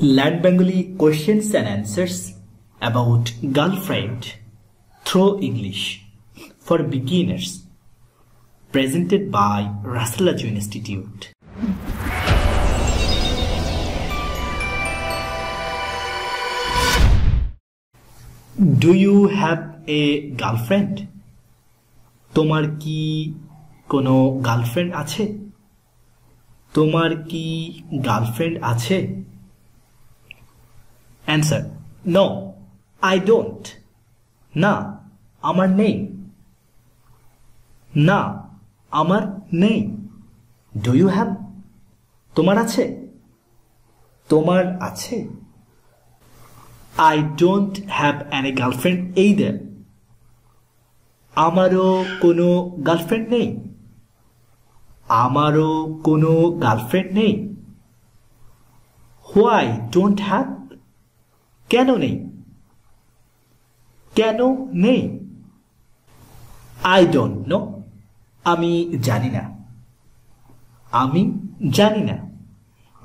Land Bengali questions and answers about girlfriend through English for beginners presented by Rasalaju Institute. Do you have a girlfriend? তোমার কি কোনো girlfriend আছে তোমার কি girlfriend আছে answer no I don't না আমার নেই না আমার নেই ডু ইউ হ্যাভ তোমার আছে তোমার আছে I don't have any girlfriend either আমারও কোনো গার্লফ্রেন্ড নেই আমারও কোনো গার্লফ্রেন্ড নেই হোয়াই ডোন্ট হ্যাভ কেন নেই? কেন নেই? আই ডোন্ট নো আমি জানি না। আমি জানি না।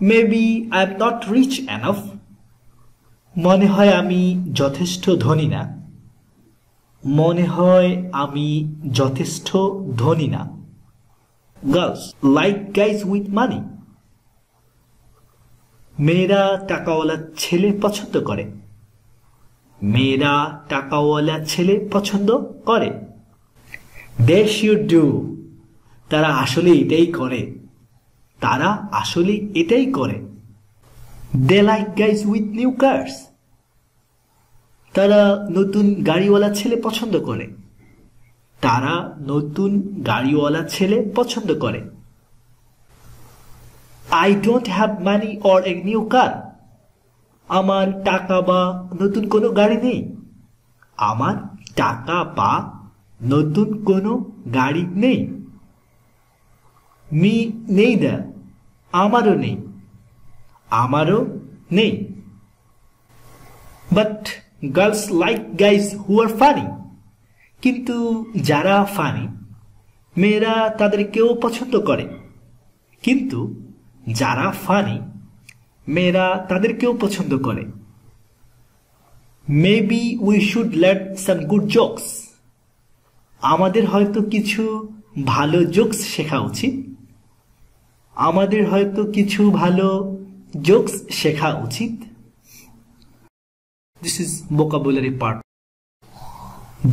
Maybe I am not rich enough মনে হয় আমি যথেষ্ট ধনী না। মনে হয় আমি যথেষ্ট ধনী না। Girls like guys with money মেয়েরা টাকাওয়ালা ছেলে পছন্দ করে। মেয়েরা টাকাওয়ালা ছেলে পছন্দ করে। দে শিউড ডু তারা আসলে এটাই করে। তারা আসলে এটাই করে। They like guys with new cars তারা নতুন গাড়িওয়ালা ছেলে পছন্দ করে। তারা নতুন গাড়িওয়ালা ছেলে পছন্দ করে। I don't have money or a new car আমার টাকা বা নতুন কোনো গাড়ি নেই। আমার টাকা বা নতুন কোনো গাড়ি নেই। মি নেই দা আমারও নেই। আমারও নেই। But girls like guys who are funny কিন্তু যারা ফানি মেয়েরা তাদেরকেও পছন্দ করে। কিন্তু যারা ফানি, মেয়েরা তাদেরকেও পছন্দ করে। Maybe we should let some good jokes আমাদের হয়তো কিছু ভালো জোকস শেখা উচিত। আমাদের হয়তো কিছু ভালো জোকস শেখা উচিত। This is vocabulary part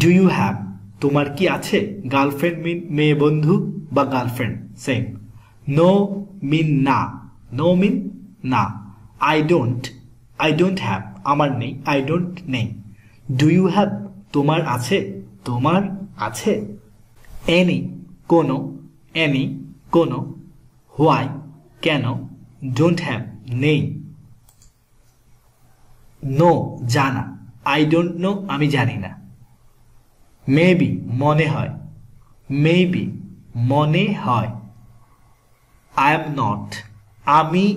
do you have তোমার কি আছে? গার্লফ্রেন্ড মিন মেয়ে বন্ধু বা গার্লফ্রেন্ড সেম নো মিন না নো মিন না I don't I don't have আমার নেই আই ডোন্ট নেই। ডু ইউ হ্যাভ তোমার আছে তোমার আছে। এনি কোনো এনি কোনো। হোয়াই কেন ডোন্ট হ্যাভ নেই। নো জানা। আই ডোন্ট নো আমি জানি না। মেবি মনে হয়। মেবি মনে হয়। আই এম নট আমি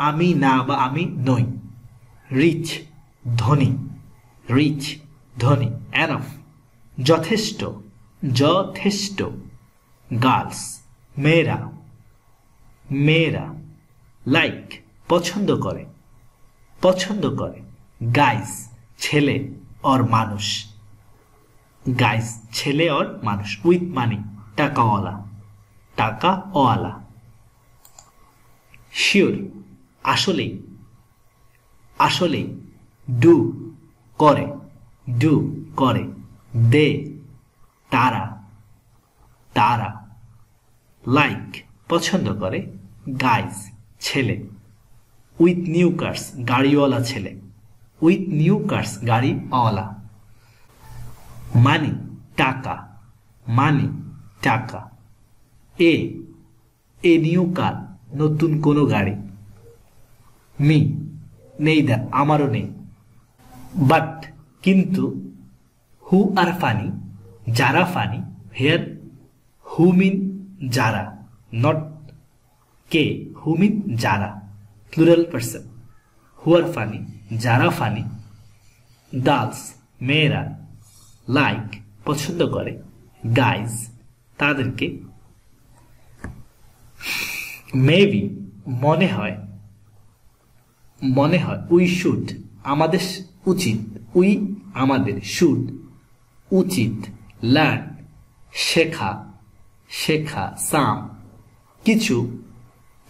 আমি না বা আমি নই। রিচ ধনী। রিচ ধনী অ্যানফ যথেষ্ট যথেষ্ট। গার্লস মেয়েরা। মেয়েরা লাইক পছন্দ করে। পছন্দ করে। গাইস ছেলে অর মানুষ। গাইস ছেলে অর মানুষ। উইথ মানি টাকাওয়ালা। টাকা ওয়ালা শিওর, আসলেই আসলেই, ডু করে ডু করে, দে, তারা তারা, লাইক, পছন্দ করে গাইজ ছেলে, উইথ নিউ কার্স, গাড়িওয়ালা ছেলে, উইথ নিউ কার্স, গাড়িওয়ালা, মানি, টাকা মানি, টাকা, এ এ নিউ কার নতুন কোনো গাড়ি। মি, নেই দা, আমারও নেই। বাট, কিন্তু, হু আর ফানি, যারা ফানি, হেয়ার, হু মিন যারা, নট কে, হু মিন যারা, plural person. Who are funny, যারা ফানি, গার্লস, মেয়েরা, লাইক, পছন্দ করে, গাইজ, তাদেরকে মেবি মনে হয় মনে হয় উই শুড আমাদের উচিত উই আমাদের শুড উচিত লার্ন শেখা শেখা সাম কিছু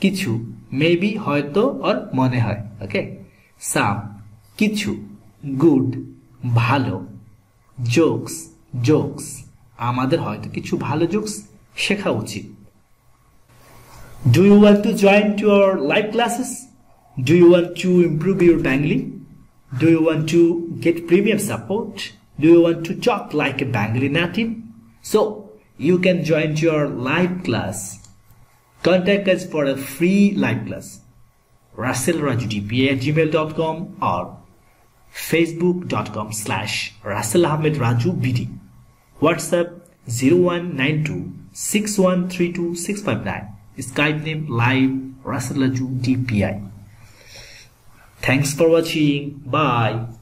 কিছু মেবি হয়তো অর মনে হয় ওকে সাম কিছু গুড ভালো জোকস জোকস আমাদের হয়তো কিছু ভালো জোকস শেখা উচিত। Do you want to join to our live classes? Do you want to improve your Bengali? Do you want to get premium support? Do you want to talk like a Bengali native? So you can join to our live class. Contact us for a free live class. RussellRajuDPA at gmail.com or facebook.com slash Russell Ahmed WhatsApp 0192 6132659 skype name live russell raju dpi thanks for watching. Bye